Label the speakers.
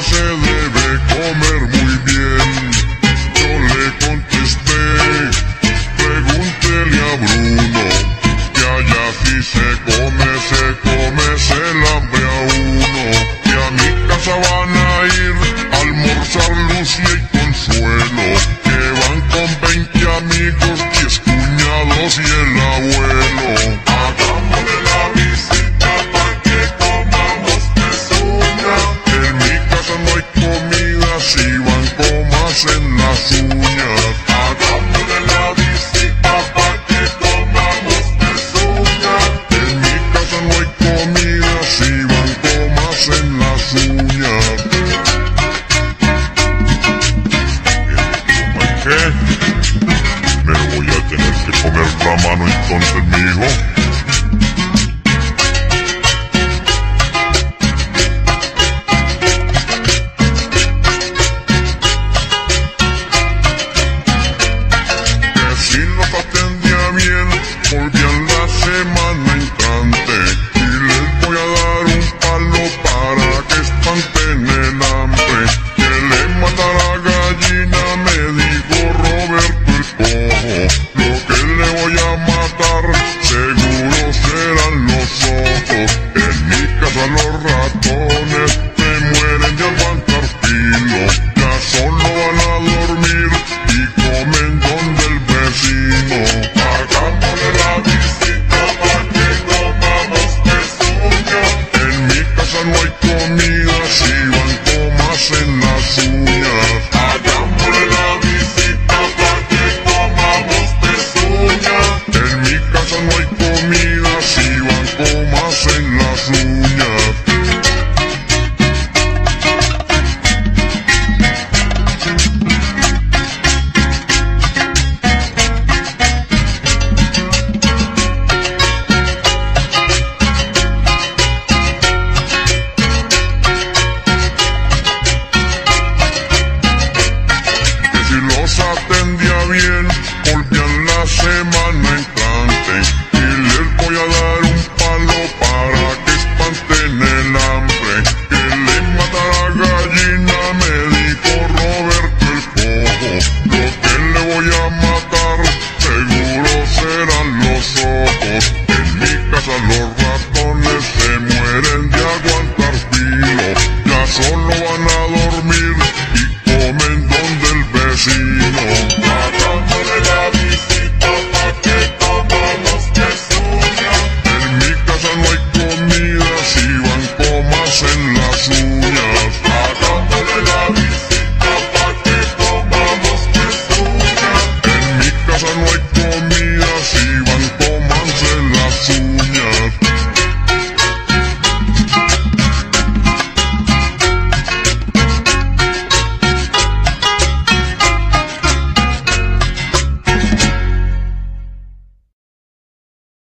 Speaker 1: se debe comer muy bien. Yo le contesté, pregúntele a Bruno, que allá si se come, se come, se la hambre a uno. Que a mi casa van a ir a almorzar Lucia y Consuelo, que van con 20 amigos, 10 cuñados y el abuelo. conmigo. Que si no atendía bien, volvían la semana entrante. Y les voy a dar un palo para que espanten el hambre. Que le matará gallina, me dijo Roberto el cojo le voy a matar, seguro serán los ojos. En mi casa los ratones se mueren de aguantar filo, ya solo van a dormir y comen donde el vecino. Hagámosle la visita para que comamos que. En mi casa no hay atendía bien, volvían la semana entrante y le voy a un